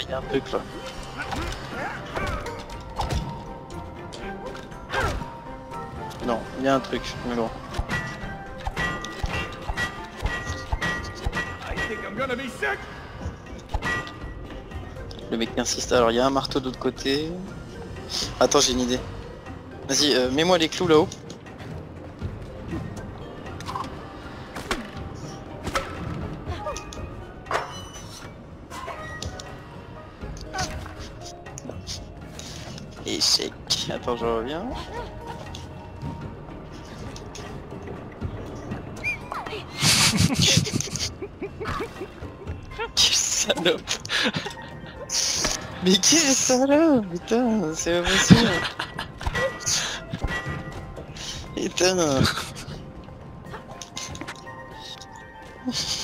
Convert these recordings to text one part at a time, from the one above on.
Il y a un truc là. Non, il y a un truc, mais bon. Sick. Le mec insiste. Alors il y a un marteau de l'autre côté. Attends, j'ai une idée. Vas-y, euh, mets-moi les clous là-haut. Échec. Attends, je reviens. Quelle salope Mais quelle salope Putain, c'est pas possible Putain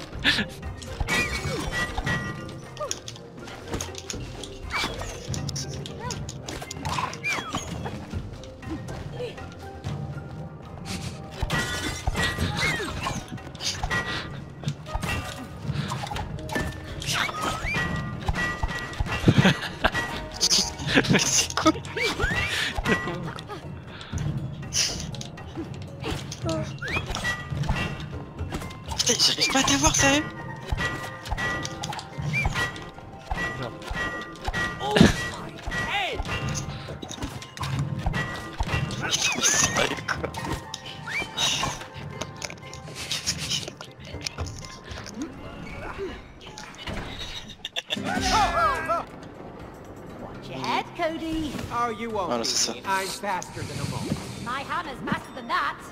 Nasıl? Cody. Are you on? Anasını. Oh, I'm faster than a mole. My hammer's faster than that.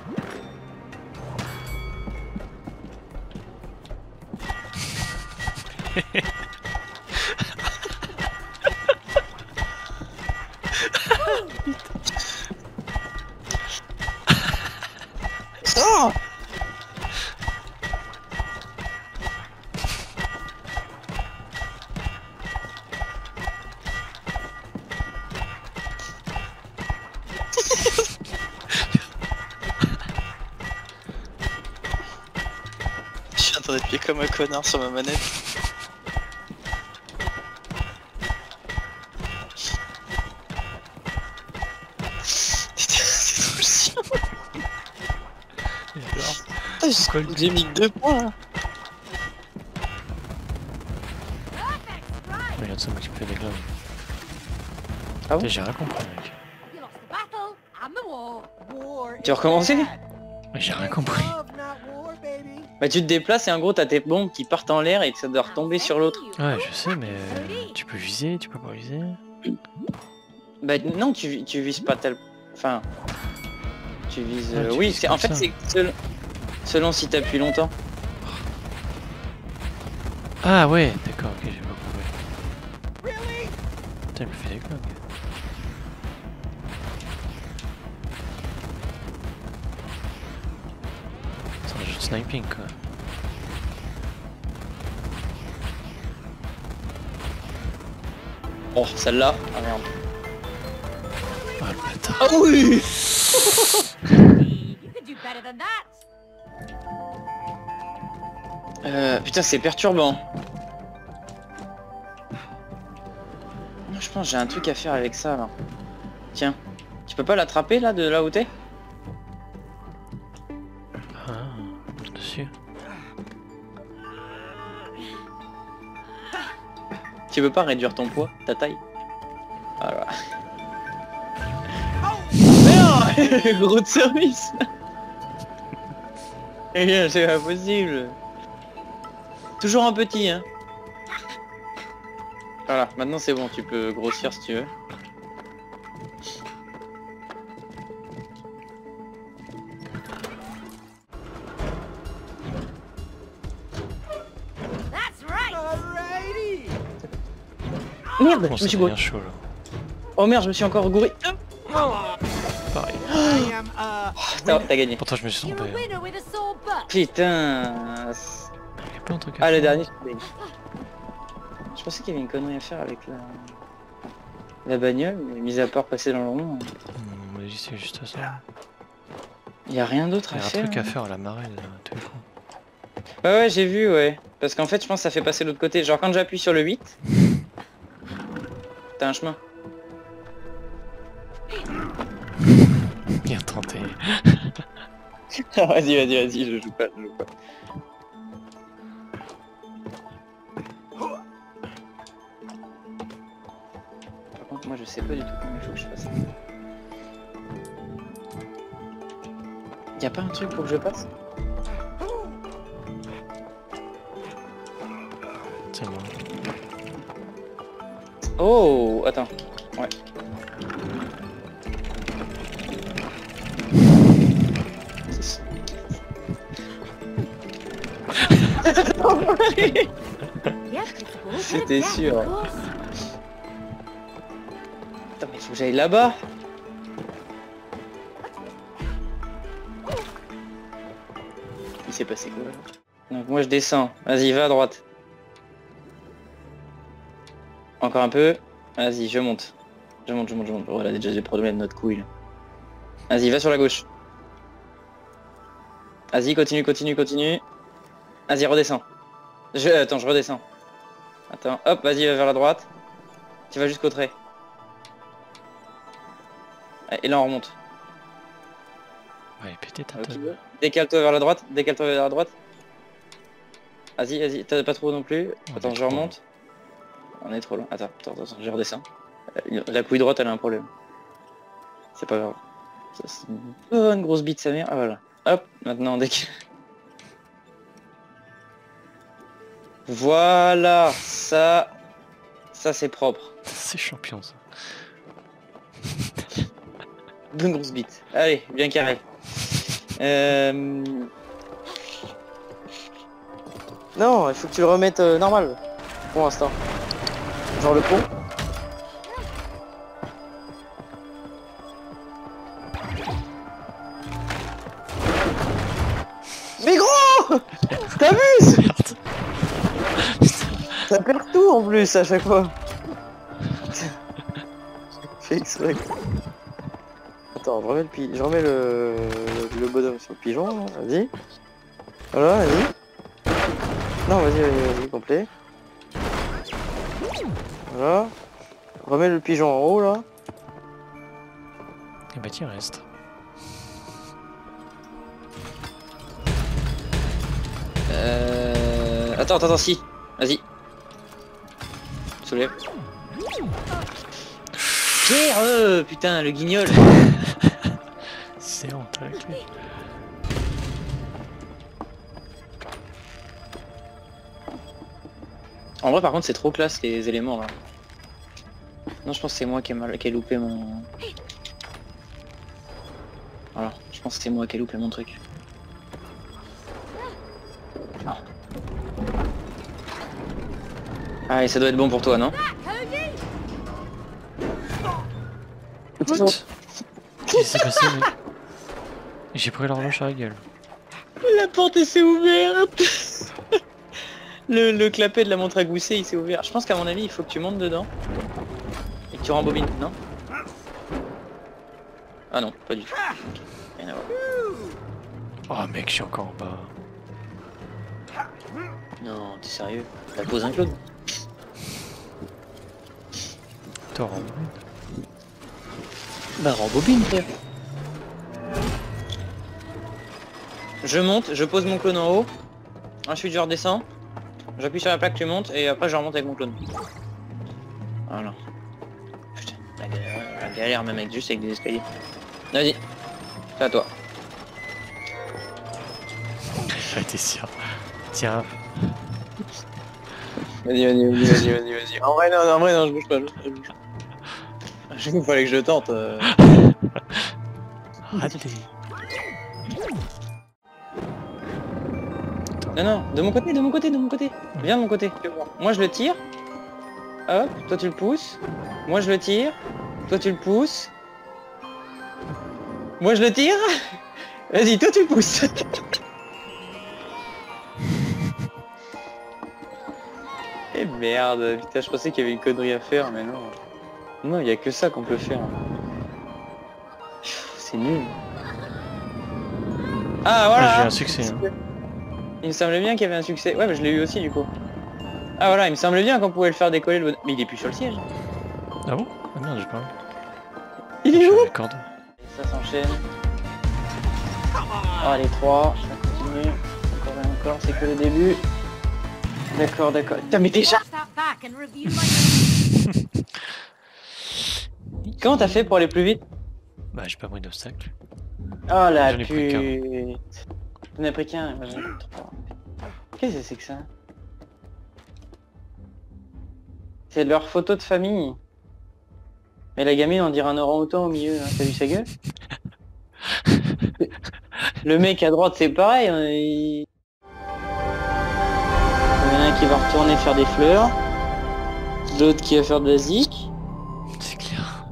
Train d'appuyer comme un connard sur ma manette. C'est trop chiant. J'ai- mis que deux points là. Strike. Regarde ça, moi qui me fais des glaives. Ah bon J'ai rien compris, mec. Tu veux recommencer J'ai rien compris. Bah tu te déplaces et en gros t'as tes bombes qui partent en l'air et que ça doit retomber sur l'autre. Ouais, je sais, mais euh, tu peux viser, tu peux pas viser. Bah non, tu, tu vises pas tel... Enfin... Tu vises... Ah, euh, tu oui, vises c'est en fait c'est selon... selon si t'appuies longtemps. Ah ouais, d'accord, ok, j'ai pas compris. Putain, il me fait des. Sniping, quoi. Oh, celle-là. Ah merde. Ah, le bâtard. Ah oui. Euh, putain, c'est perturbant. Non, Je pense que j'ai un truc à faire avec ça, là. Tiens. Tu peux pas l'attraper, là, de là où t'es? Tu veux pas réduire ton poids, ta taille Voilà. Merde Gros de service Eh bien, c'est pas possible Toujours un petit, hein Voilà, maintenant c'est bon, tu peux grossir si tu veux. Merde, Bon, je me suis gouré. chaud, là. Oh merde, je me suis encore gouré. Pareil. T'as gagné. Pourtant, je me suis trompé. hein. Putain. Il y a plein de trucs à Ah, le faire. dernier, je pensais qu'il y avait une connerie à faire avec la... La bagnole, mais mis à part passer dans le rond, Hmm, On m'a dit c'est juste ça. il y a rien d'autre Il y à a un faire. truc à hein. faire à la marelle, tout le coup. Ouais, ouais, j'ai vu, ouais. Parce qu'en fait, je pense que ça fait passer l'autre côté. Genre, quand j'appuie sur le 8, t'as un chemin. Bien tenté. vas-y, vas-y, vas-y, je joue pas, je joue pas. Par contre, moi, je sais pas du tout comment il faut que je fasse. Y a pas un truc pour que je passe? C'est bon. Oh, attends. Ouais. C'était sûr. Attends, mais faut que j'aille là-bas. Il s'est passé quoi là? Donc moi je descends. Vas-y, va à droite. Encore un peu. Vas-y, je monte. Je monte, je monte, je monte. Voilà, déjà des problèmes de notre couille. là. Vas-y, va sur la gauche. Vas-y, continue, continue, continue. Vas-y, redescends. Je... Attends, je redescends. Attends, hop, vas-y, va vers la droite. Tu vas jusqu'au trait. Et là on remonte. Ouais, pété ta Ok. table. Décale-toi vers la droite, décale-toi vers la droite. Vas-y, vas-y, t'as pas trop non plus. On Attends, est je remonte. On est trop loin. Attends, attends, attends, je redescends. Euh, La couille droite, elle a un problème. C'est pas grave. Ça, c'est une bonne grosse bite sa mère. Ah voilà. Hop, maintenant on décale. Voilà, ça, ça c'est propre. C'est champion ça. Bonne grosse bite. Allez, bien carré. Euh... Non, il faut que tu le remettes euh, normal. Pour l'instant. Genre le pont. Mais gros T'abuses Ça perd tout en plus à chaque fois. Fais exprès. Attends, je remets le, pi- je remets le, le bonhomme sur le pigeon, vas-y. Voilà, vas-y. Non, vas-y, vas-y, vas-y, complet. Voilà. Remets le pigeon en haut, là. Et bah tiens, reste. Euh... Attends, attends, attends, si. Vas-y. Soulève. Pierre, euh, putain, le guignol. C'est honte avec lui. En vrai, par contre, c'est trop classe les éléments là. Non, je pense que c'est moi qui ai, mal... qui ai loupé mon. Voilà, je pense que c'est moi qui ai loupé mon truc. Ah. Allez, ça doit être bon pour toi, non What Qu'est-ce qui s'est passé mec J'ai pris l'horloge à la gueule. La porte elle s'est ouverte le, le clapet de la montre à gousset il s'est ouvert. Je pense qu'à mon avis il faut que tu montes dedans. Et que tu rembobines, non Ah non, pas du tout. Rien à voir. Oh mec, je suis encore en bas. Non, t'es sérieux? La pose un clone Rambo. Bah rembobine frère. Je monte, je pose mon clone en haut. Ensuite je redescends. J'appuie sur la plaque, tu montes et après je remonte avec mon clone. Voilà. La galère, la galère même avec juste avec des escaliers. Vas-y, c'est à toi. T'es sûr. Tiens, Vas-y, vas-y, vas-y, vas-y, vas-y, vas-y. En vrai, non, en vrai, non, je bouge pas, je bouge pas, je il fallait que je tente. euh. Non, non, de mon côté, de mon côté, de mon côté. Viens de mon côté. Moi, je le tire. Hop, toi, tu le pousses. Moi, je le tire. Toi, tu le pousses. Moi, je le tire. Vas-y, toi, tu le pousses. Eh merde, putain, je pensais qu'il y avait une connerie à faire, mais non. Non, il y a que ça qu'on peut faire. C'est nul. Ah Ah, voilà j'ai eu un succès. hein. Il me semblait bien qu'il y avait un succès. Ouais, mais je l'ai eu aussi du coup. Ah voilà, il me semblait bien qu'on pouvait le faire décoller le bonhomme. Mais il est plus sur le siège. Ah bon? Ah merde, j'ai pas. Il est où? corde. Ça s'enchaîne. Ah les trois, ça continue. Encore et encore, c'est que le début. D'accord, d'accord. Putain, mais déjà Comment t'as fait pour aller plus vite? Bah, j'ai pas pris d'obstacle. Oh la pute J'en ai pris qu'un. Qu'est-ce que c'est que ça? C'est de leur photo de famille. Mais la gamine on dirait un orang-outan au milieu, hein. t'as vu sa gueule? Le mec à droite c'est pareil, hein, il... Il y en a un qui va retourner faire des fleurs, l'autre qui va faire de la zik, C'est clair.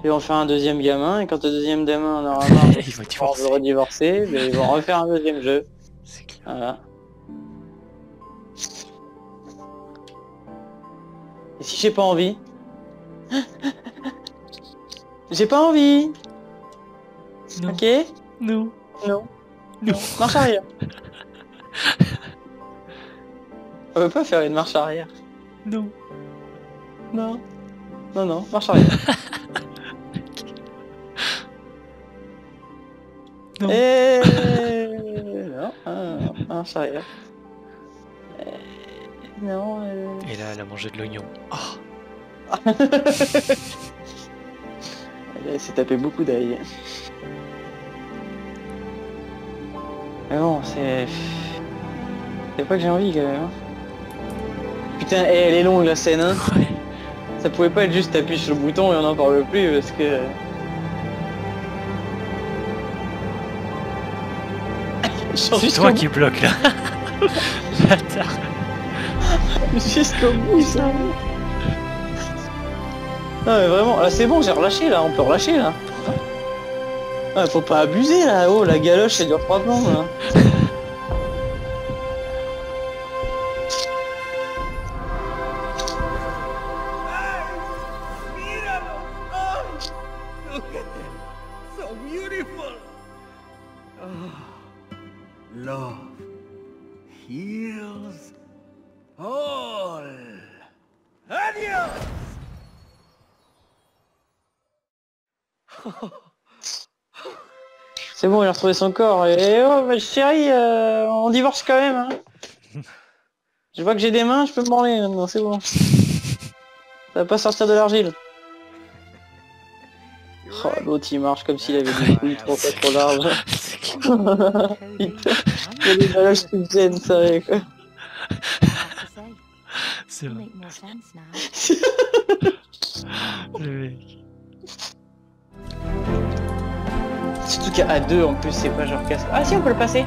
puis on fait un deuxième gamin, et quand le deuxième gamin en aura marre Il va de divorcer. redivorcer, ils vont refaire un deuxième jeu. C'est clair. Voilà. Et si j'ai pas envie J'ai pas envie Non. Ok Non. Non. Non. Marche arrière. On peut pas faire une marche arrière. Non. Non. Non, non, marche arrière. Non. Et... Non, ah, marche arrière. Euh, Non, euh... Et là, elle a mangé de l'oignon. Oh. Elle s'est tapé beaucoup d'ail. Mais bon, c'est... C'est pas que j'ai envie quand même. hein. Putain, eh, elle est longue la scène, hein. Ouais. Ça pouvait pas être juste t'appuies sur le bouton et on n'en parle plus parce que... C'est toi qui bloque là. Jusqu'au bout, ça. Non mais vraiment, là c'est bon, j'ai relâché là, on peut relâcher là. Faut pas abuser là, oh la galoche ça dure 3 plombs là. Ah, love heals all. Adios. C'est bon, il a retrouvé son corps. Et oh ma chérie, euh, on divorce quand même. Hein. Je vois que j'ai des mains, je peux me branler maintenant, c'est bon. Ça va pas sortir de l'argile. Oh, l'autre il marche comme s'il avait des couilles trop trop larges. Il y a des vrai, quoi. C'est vrai. Le mec. Surtout qu'à deux en plus, c'est pas genre casse. Ah si, on peut le passer.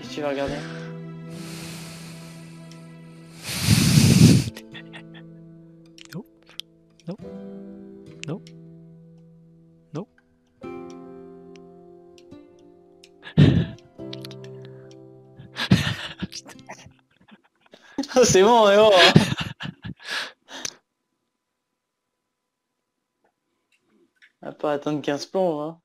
Que tu vas regarder Non. Non. c'est bon, mais bon. hein. On va pas attendre 15 plombs, hein.